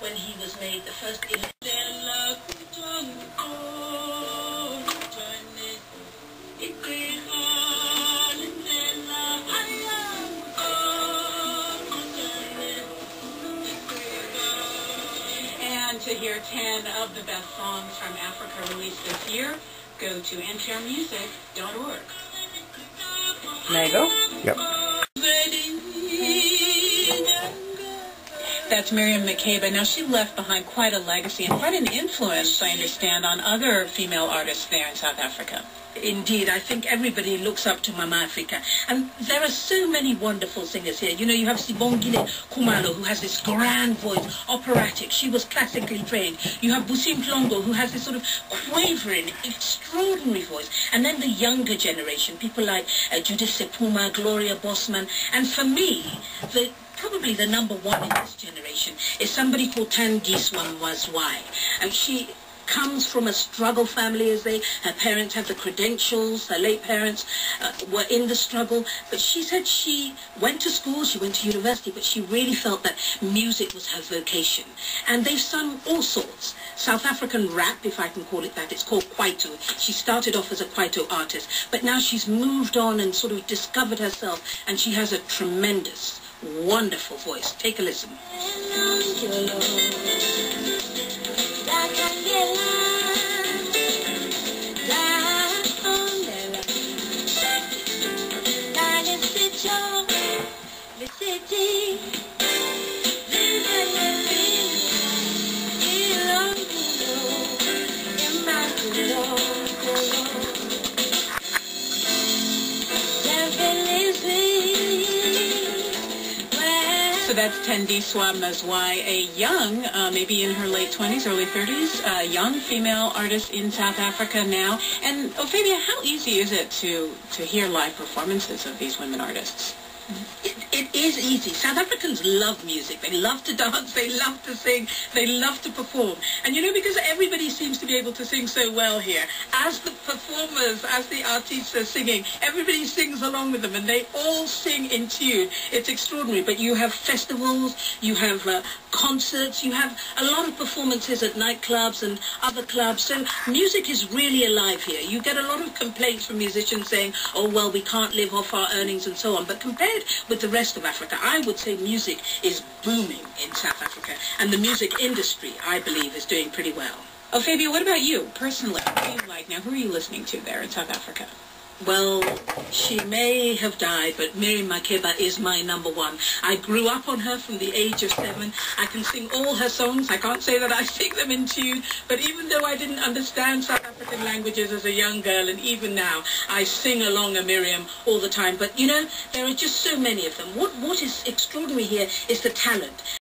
when he was made the first And to hear 10 of the best songs from Africa released this year, go to nprmusic.org. There you go. Yep. That's Miriam Makeba. Now, she left behind quite a legacy and quite an influence, I understand, on other female artists there in South Africa. Indeed, I think everybody looks up to Mama Africa. And there are so many wonderful singers here. You know, you have Sibongile Khumalo, who has this grand voice, operatic. She was classically trained. You have Busi Mhlongo, who has this sort of quavering, extraordinary voice. And then the younger generation, people like uh, Judith Sephuma, Gloria Bosman. And for me, the probably the number one in this generation is somebody called Thandiswa Mazwai. And she comes from a struggle family as they, her parents have the credentials, her late parents uh, were in the struggle, but she said she went to school, she went to university, but she really felt that music was her vocation. And they've sung all sorts. South African rap, if I can call it that, it's called Kwaito. She started off as a Kwaito artist, but now she's moved on and sort of discovered herself, and she has a tremendous, wonderful voice. Take a listen. That's Thandiswa Mazwai, a young, uh, maybe in her late 20s, early 30s, uh, young female artist in South Africa now. And Ofeibea, how easy is it to, to hear live performances of these women artists? It, is easy. South Africans love music. They love to dance. They love to sing. They love to perform. And you know, because everybody seems to be able to sing so well here, as the performers, as the artists are singing, everybody sings along with them and they all sing in tune. It's extraordinary. But you have festivals, you have uh, concerts, you have a lot of performances at nightclubs and other clubs. So music is really alive here. You get a lot of complaints from musicians saying, oh, well, we can't live off our earnings and so on. But compared with the rest of Africa, I would say music is booming in South Africa. And the music industry, I believe, is doing pretty well. Ofeibea, what about you personally? What do you like now? Who are you listening to there in South Africa? Well, she may have died, but Miriam Makeba is my number one. I grew up on her from the age of seven. I can sing all her songs. I can't say that I sing them in tune, but even though I didn't understand South African languages as a young girl, and even now, I sing along a Miriam all the time. But, you know, there are just so many of them. What, what is extraordinary here is the talent.